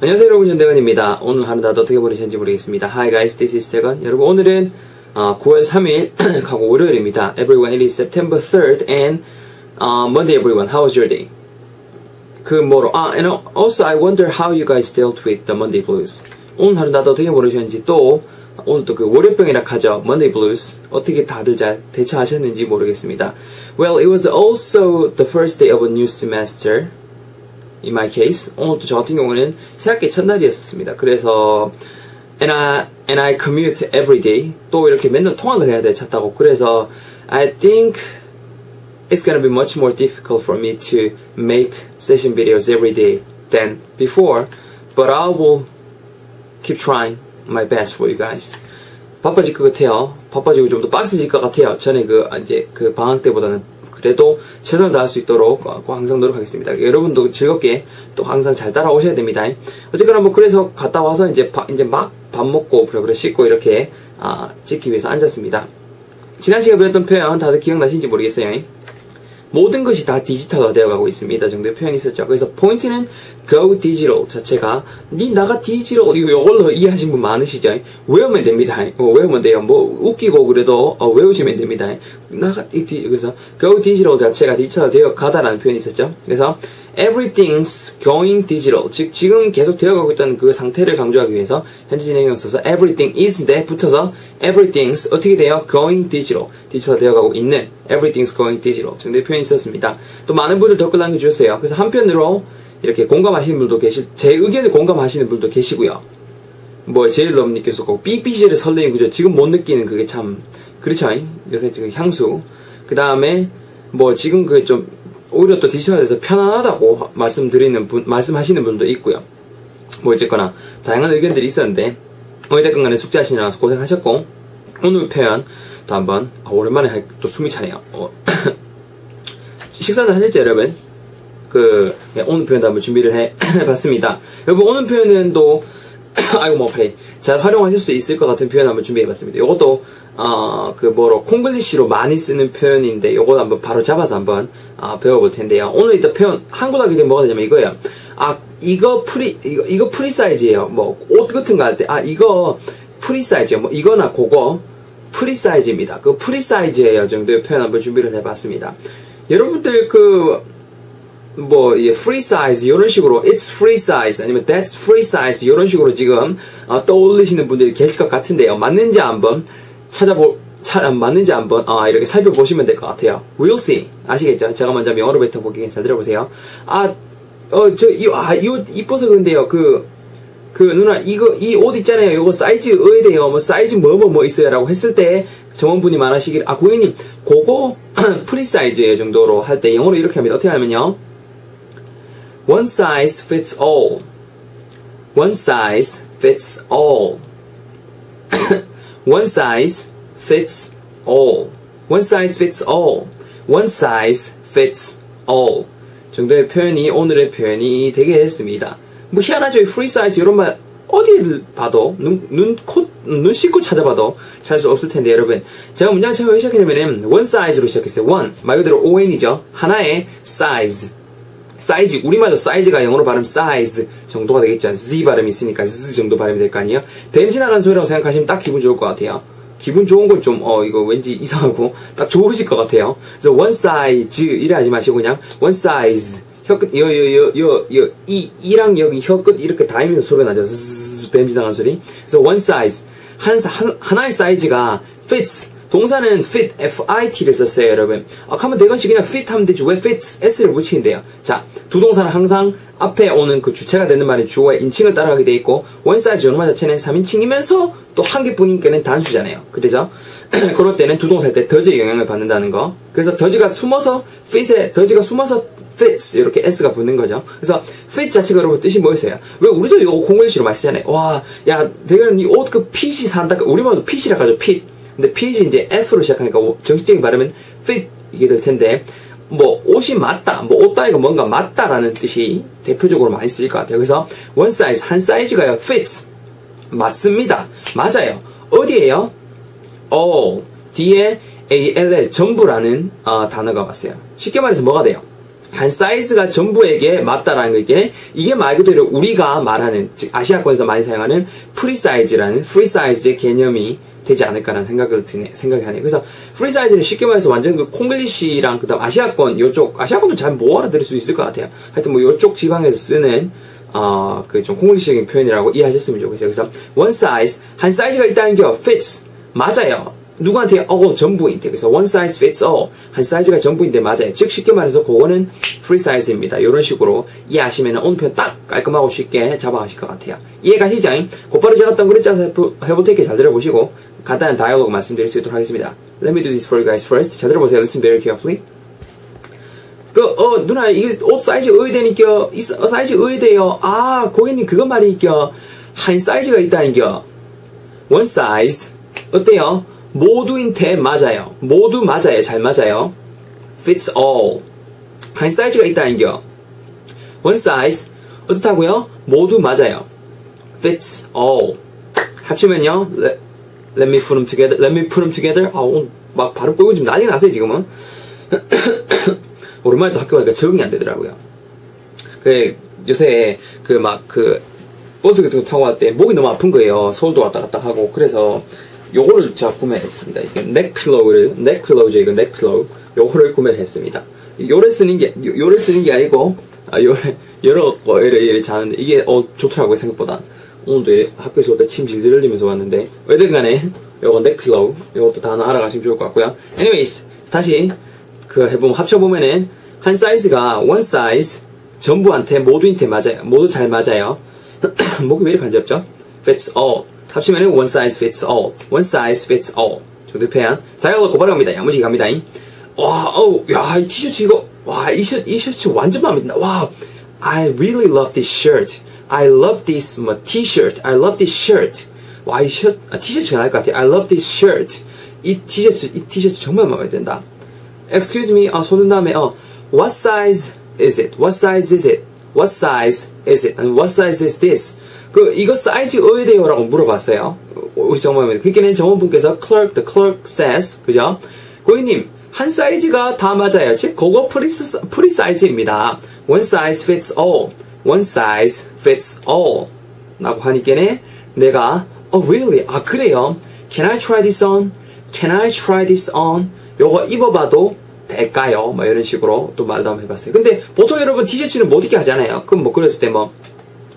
안녕하세요 여러분 전대건입니다. 오늘 하루 다들 어떻게 보내셨는지 모르겠습니다. Hi guys, this is 대건. 여러분 오늘은 어, 9월 3일 가고 월요일입니다. Everyone, it is September 3rd and uh, Monday everyone. How was your day? 그 뭐로 아 and also I wonder how you guys dealt with the Monday blues. 오늘 하루 다들 어떻게 보내셨는지 또 오늘 또 그 월요병이라 하죠. Monday blues 어떻게 다들 잘 대처하셨는지 모르겠습니다. Well, it was also the first day of a new semester. In my case 오늘 또저 같은 경우는 새학기 첫날이었습니다. 그래서 and I and I commute every day 또 이렇게 맨날 통학을 해야 돼 차 타고 그래서 I think it's gonna be much more difficult for me to make session videos every day than before but I will keep trying my best for you guys 바빠질 것 같아요 바빠지고 좀 더 빡세질 것 같아요 전에 그 이제 그 방학 때보다는 그래도 최선을 다할 수 있도록 항상 노력하겠습니다. 여러분도 즐겁게 또 항상 잘 따라오셔야 됩니다. 어쨌거나 뭐 그래서 갔다 와서 이제 바, 이제 막 밥 먹고 그래 씻고 이렇게 아, 찍기 위해서 앉았습니다. 지난 시간에 배웠던 표현 다들 기억나시는지 모르겠어요. 모든 것이 다 디지털화 되어가고 있습니다. 정도의 표현이 있었죠. 그래서 포인트는 go digital 자체가 니 나가 디지털 이걸로 이해하신 분 많으시죠? 외우면 됩니다. 어, 외우면 돼요. 뭐 웃기고 그래도 어, 외우시면 됩니다. 나가 이 그래서 go digital 자체가 디지털화 되어 가다라는 표현이 있었죠. 그래서 everything's going digital. 즉, 지금 계속 되어가고 있다는 그 상태를 강조하기 위해서 현재 진행형 써서 everything is인데 붙어서 everything's 어떻게 돼요? going digital. 디지털 되어가고 있는 everything's going digital 정도의 표현이 있었습니다. 또 많은 분들 댓글 남겨주셨어요. 그래서 한편으로 이렇게 공감하시는 분도 계시, 제 의견에 공감하시는 분도 계시고요. 뭐, 제일럼님께서 꼭 삐삐시를 설레는 거죠. 지금 못 느끼는 그게 참, 그렇죠. 요새 지금 향수. 그 다음에, 뭐, 지금 그게 좀 오히려 또 디지털에서 편안하다고 말씀드리는 분, 말씀하시는 분도 있고요. 뭐 어쨌거나 다양한 의견들이 있었는데 어찌됐건 간에 숙제하시느라 고생하셨고 오늘 표현 또 한번 아, 오랜만에 또 숨이 차네요. 어, 식사도 하셨죠 여러분? 그 예, 오늘 표현도 한번 준비를 해봤습니다. 여러분 오늘 표현은 또 아이고 뭐 많이 잘 활용하실 수 있을 것 같은 표현 한번 준비해봤습니다. 이것도 어, 그 뭐로 콩글리시로 많이 쓰는 표현인데 요거 한번 바로 잡아서 한번 어, 배워볼 텐데요. 오늘 일단 표현 한글 하게 되면 뭐가 되냐면 이거예요. 아 이거 프리 이거 이거 프리 사이즈예요. 뭐 옷 같은 거 할 때 아 이거 프리 사이즈예요. 뭐 이거나 그거 프리 사이즈입니다. 그 프리 사이즈예요 정도의 표현 한번 준비를 해봤습니다. 여러분들 그 뭐, 이 free size, 이런 식으로, it's free size, 아니면 that's free size, 이런 식으로 지금, 어, 떠올리시는 분들이 계실 것 같은데요. 맞는지 한번 찾아보, 차, 맞는지 한번 아, 이렇게 살펴보시면 될 것 같아요. We'll see. 아시겠죠? 제가 먼저 영어로 뱉어보기 잘 들어보세요. 아, 어, 저, 이, 아, 이 옷 이뻐서 그런데요. 그, 그, 누나, 이거, 이 옷 있잖아요. 이거 사이즈 어에 대요. 뭐, 사이즈 뭐, 뭐, 뭐 있어요. 라고 했을 때, 정원분이 말하시길, 아, 고객님, 그거, 프리 사이즈의 정도로 할 때 영어로 이렇게 합니다. 어떻게 하면요. One size fits all. One size fits all. One size fits all. One size fits all. One size fits all. 정도의 표현이 오늘의 표현이 되겠습니다. 뭐 희한하죠. size 이런 말 어디를 봐도 눈, 눈, 코, 눈 씻고 찾아봐도 찾을 수 없을 텐데 여러분 제가 문장 처음에 one size로 시작했어요. one 말 그대로 on이죠. 하나의 size 사이즈 우리말로 사이즈가 영어로 발음 size 정도가 되겠죠. z 발음이 있으니까 z 정도 발음이 될 거 아니에요. 뱀 지나간 소리라고 생각하시면 딱 기분 좋을 것 같아요. 기분 좋은 건 좀, 어, 이거 왠지 이상하고, 딱 좋으실 것 같아요. 그래서 one size, 이래 하지 마시고 그냥 one size. 혀끝, 여, 여, 여, 여, 여, 이, 이랑 여기 혀끝 이렇게 닿으면서 소리가 나죠. zzz, 뱀 지나간 소리. 그래서 size. 한, 한, 하나의 사이즈가 fits. 동사는 fit, f-i-t를 썼어요, 여러분. 아, 하면 대건씨 그냥 fit 하면 되지. 왜 fit, s를 붙이는데요? 자, 두 동사는 항상 앞에 오는 그 주체가 되는 말인 주어의 인칭을 따라가게 돼 있고, size 요놈 자체는 3인칭이면서 또 한 개뿐인께는 단수잖아요. 그래죠? 그럴 때는 두 동사 할때 더즈의 영향을 받는다는 거. 그래서 더즈가 숨어서 fit에, 더즈가 숨어서 fits 이렇게 s가 붙는 거죠. 그래서 fit 자체가 여러분 뜻이 뭐였어요? 왜 우리도 이거 공글리시로 많이 쓰잖아요. 와, 야, 내가 이옷 그 핏이 산다. 우리말로 핏이라 하죠. 핏. 근데 핏이 이제 F로 시작하니까 정식적인 발음은 fit 이게 될 텐데 뭐 옷이 맞다, 뭐 옷 따위가 뭔가 맞다라는 뜻이 대표적으로 많이 쓰일 것 같아요. 그래서 one size 한 사이즈가요 fits 맞습니다. 맞아요. 어디에요? all 뒤에 all 전부라는 어, 단어가 왔어요. 쉽게 말해서 뭐가 돼요? 한 사이즈가 전부에게 맞다라는 거 있겠네. 이게 말 그대로 우리가 말하는 즉 아시아권에서 많이 사용하는 프리 사이즈라는 프리 사이즈의 개념이 되지 않을까라는 생각을 드네, 생각이 하네요. 그래서 프리 사이즈는 쉽게 말해서 완전 그 콩글리시랑 그다음 아시아권 요쪽 아시아권도 잘 못 알아들을 수 있을 것 같아요. 하여튼 뭐 요쪽 지방에서 쓰는 어, 그 좀 콩글리시적인 표현이라고 이해하셨으면 좋겠어요. 그래서 one size 한 사이즈가 있다는 게 fits 맞아요. 누구한테 어 전부인데 그래서 one size fits all 한 사이즈가 전부인데 맞아요. 즉 쉽게 말해서 그거는 free size입니다. 이런 식으로 이해하시면 오늘 편딱 깔끔하고 쉽게 잡아가실 것 같아요. 이해가시죠? 곧바로 제가 어떤 해볼 테니까 잘 들어보시고 간단한 다이얼로그 말씀드릴 수 있도록 하겠습니다. Let me do this for you guys first. 잘 들어보세요. Listen very carefully. 그, 어, 누나, 이게 옷 사이즈 의대니까, 이 사이즈 의대요. 아, 고객님, 그거 말이니까, 한 사이즈가 있다니까. one size. 어때요? 모두인테 맞아요. 모두 맞아요. 잘 맞아요. fits all. 한 사이즈가 있다는겨. one size. 어떻다고요? 모두 맞아요. fits all. 합치면요. Let, let me put them together. Let me put them together. 아, 오늘 막 발음 꼬이고 지금 난리 났어요, 지금은. 오랜만에 또 학교 가니까 적응이 안 되더라고요. 그, 요새, 그, 막, 그, 버스 같은 거 타고 갈때 목이 너무 아픈 거예요. 서울도 왔다 갔다 하고. 그래서, 요거를 제가 구매했습니다. 이게 넥필로우를, 넥필로우죠. 이거 neck pillow. 요거를 구매를 했습니다. 요래 쓰는 게, 요래 쓰는 게 아니고, 아, 요래, 여러 거, 이래, 이래 자는데, 이게, 어, 좋더라고요, 생각보다. 오늘도 학교에서 올 때 침 질질 흘리면서 왔는데, 어쨌든 간에, 요거 neck pillow. 요것도 다 하나 알아가시면 좋을 것 같고요. anyways, 다시, 그 해보면, 합쳐보면은, 한 사이즈가 one size, 전부한테, 모두한테 맞아요. 모두 잘 맞아요. 목이 왜 이렇게 간지럽죠? fits all. 합치면 one size fits all. one size fits all. 정도 표현. 다이얼로 고발해 갑니다. 야무지게 갑니다. 와, 어우, 야, 이 티셔츠 이거, 와, 이, 셔, 이 셔츠 완전 마음에 든다. 와, I really love this shirt. I love this 뭐, t-shirt. I love this shirt. 와, 이 셔, 아, 티셔츠가 나을 것 같아. I love this shirt. 이 티셔츠, 이 티셔츠 정말 마음에 든다. Excuse me, 아, 손은 다음에, 어, what size is it? What size is it? What size is it? And what size is this? 그 이거 사이즈 어디대요라고 물어봤어요. 우리 정모님. 그러니까 정원분께서 clerk, the clerk says, 그죠? 고객님 한 사이즈가 다 맞아요. 즉 그거 프리, 프리 사이즈입니다. One size fits all. One size fits all. 라고 하니까네 내가 oh really? 아 그래요? Can I try this on? Can I try this on? 요거 입어봐도 될까요? 뭐 이런 식으로 또 말도 한번 해봤어요. 근데 보통 여러분 티셔츠는 못 입게 하잖아요. 그럼 뭐 그랬을 때 뭐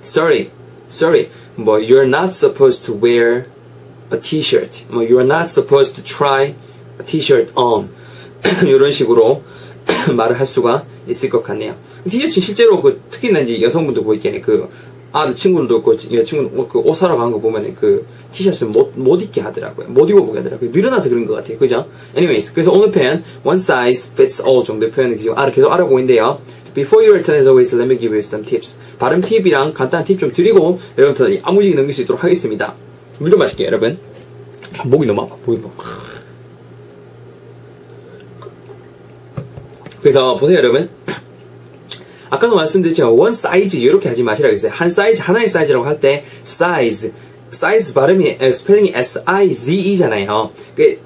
sorry, sorry, 뭐 you're not supposed to wear a t-shirt. 뭐 you're not supposed to try a t-shirt on. 이런 식으로 말을 할 수가 있을 것 같네요. 티셔츠 실제로 그 특히나 이제 여성분들 보이겠네 그 아들 친구들도 그 친구 그옷 사러 간 거 보면은 그 티셔츠 못, 못 입게 하더라고요. 못 입어보게 하더라고요. 늘어나서 그런 것 같아요. 그죠? anyways. 그래서 오늘 표현 one size fits all 정도의 표현을 지금 알아, 계속 알아보고 있는데요. Before you return as always, let me give you some tips. 발음 팁이랑 간단한 팁 좀 드리고 여러분들 야무지게 넘길 수 있도록 하겠습니다. 물 좀 마실게요, 여러분. 목이 너무 아파. 목이 뭐. 그래서 보세요, 여러분. 아까도 말씀드렸지만 one size 이렇게 하지 마시라고 했어요. 한 사이즈 하나의 사이즈라고 할때 size 사이즈 발음이 스펠링이 S I Z E잖아요. 그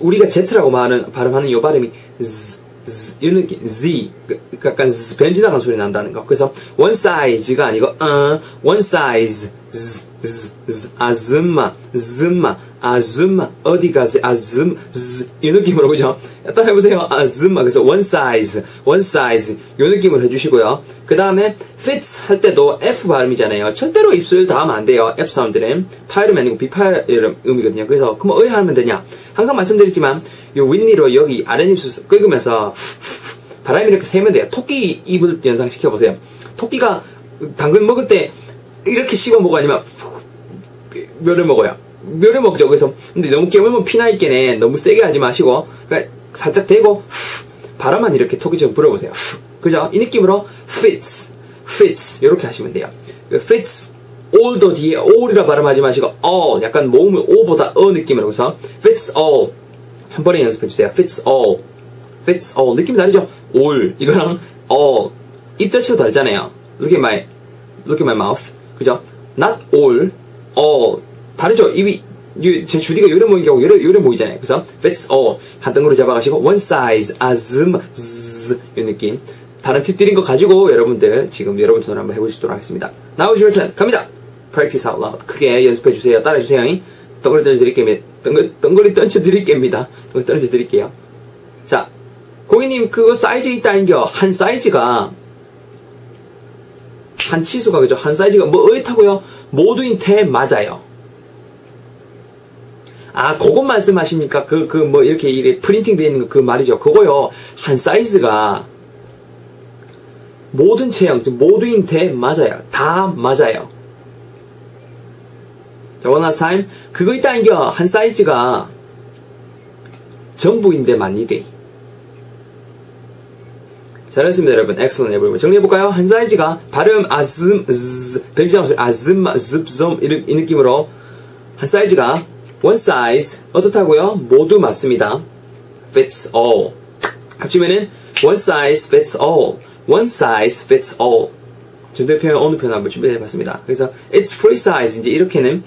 우리가 Z라고 말하는 발음하는 이 발음이 Z 느낌 Z 그, 약간 Z 뱀 지나가는 소리 난다는 거. 그래서 one size가 아니고 어 one size Z Z Z 아즈마 즈마 아즈마 어디 가세요 아즘 Z 이 느낌으로 그죠? 따라 해보세요 아즈마 그래서 one size one size 이 느낌으로 해주시고요. 그 다음에 fits 할 때도 F 발음이잖아요. 절대로 입술 닿으면 안 돼요. F 사운드는 파열음이 아니고 비파열 음이거든요. 그래서 그럼 어떻게 하면 되냐? 항상 말씀드렸지만 이 윗니로 여기 아랫입술 긁으면서 바람이 이렇게 세면 돼요. 토끼 입을 연상시켜 보세요. 토끼가 당근 먹을 때 이렇게 씹어 먹어 아니면 멸을 먹어요. 멸을 먹죠. 그래서 근데 너무 깨물면 피나 있겠네. 너무 세게 하지 마시고 그러니까 살짝 대고 바람만 이렇게 토끼처럼 불어보세요. 그죠? 이 느낌으로 fits, fits 이렇게 하시면 돼요. fits all도 뒤에 all이라 발음하지 마시고 all 약간 모음을 o보다 어 느낌으로 해서 fits all 한 번에 연습해 주세요. fits all, fits all 느낌이 다르죠? all 이거랑 all 입 자체가 다르잖아요. Look at my, look at my mouth. 그죠? Not all, all 다르죠? 입이 제 주디가 요래 모이게 하고 요래, 요래 모이잖아요. 그래서 fits all 한 등으로 잡아가시고 one size, asm, z 이 느낌 다른 팁 드린 거 가지고 여러분들 지금 여러분 전화 한번 해보시도록 하겠습니다. Now is your turn. 갑니다. Practice out loud. 크게 연습해 주세요. 따라해 주세요. 덩거리 던져 드릴게요. 덩거리, 덩거리 던져 드릴게요. 덩거리 던져 드릴게요. 자, 고객님 그거 사이즈 있다인겨. 한 사이즈가 한 치수가 그죠? 한 사이즈가 뭐 어떻다고요? 모두인 테 맞아요. 아, 그것 말씀하십니까? 그, 그, 뭐, 이렇게, 이렇게 프린팅 되어 있는 거, 그 말이죠. 그거요. 한 사이즈가 모든 체형, 모두인테 맞아요. 다 맞아요. 자, last time. 그거 있다인겨. 한 사이즈가 전부인데 많이 돼. 잘했습니다, 여러분. excellent, everyone. 정리해볼까요? 한 사이즈가 발음 아즘, 즈, 뱀장 소리 아즘, 즙점, 이, 이 느낌으로 한 사이즈가 one size 어떻다고요? 모두 맞습니다. fits all. 합치면은 one size fits all. one size fits all. 전도의 표현, 어느 표현 한번 준비해봤습니다. 그래서 it's free size 이제 이렇게는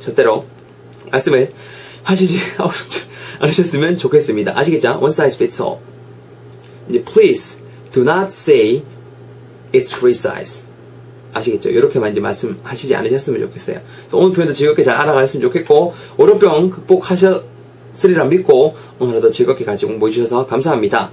절대로 말씀을 하시지 않으셨으면 좋겠습니다. 아시겠죠? one size fits all. 이제 please do not say it's free size. 아시겠죠? 이렇게만 이제 말씀하시지 않으셨으면 좋겠어요. 오늘 표현도 즐겁게 잘 알아가셨으면 좋겠고 월요병 극복하셨으리라 믿고 오늘도 즐겁게 같이 공부해 주셔서 감사합니다.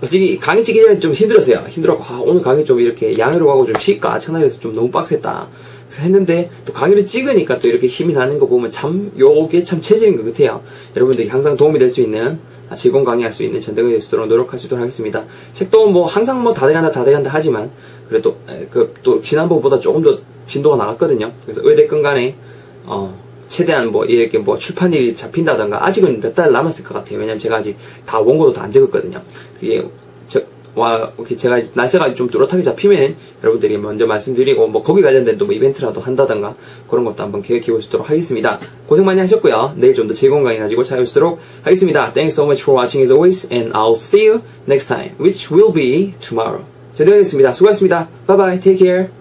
솔직히 강의 찍기 전에 좀 힘들었어요. 힘들었고 아, 오늘 강의 좀 이렇게 양해로 가고 좀 쉴까 채널에서 좀 너무 빡셌다. 그래서 했는데 또 강의를 찍으니까 또 이렇게 힘이 나는 거 보면 참 요게 참 체질인 것 같아요. 여러분들이 항상 도움이 될 수 있는 즐거운 강의할 수 있는 전대근이 될 수 있도록 노력할 수 있도록 하겠습니다. 책도 뭐 항상 뭐 다 돼간다 다 돼간다 하지만 그래도 그 또 지난번보다 조금 더 진도가 나갔거든요. 그래서 의대권 간에 어 최대한 뭐 이렇게 뭐 출판일이 잡힌다던가 아직은 몇 달 남았을 것 같아요. 왜냐면 제가 아직 다 원고도 다 안 적었거든요. 그게 저, 와, 제가 날짜가 좀 뚜렷하게 잡히면 여러분들이 먼저 말씀드리고 뭐 거기 관련된 또 뭐 이벤트라도 한다던가 그런 것도 한번 계획해 보시도록 하겠습니다. 고생 많이 하셨고요. 내일 좀 더 즐거운 강의 가지고 찾아오시도록 하겠습니다. Thanks so much for watching as always and I'll see you next time which will be tomorrow. 잘 되겠습니다. 수고하셨습니다. Bye. Take care.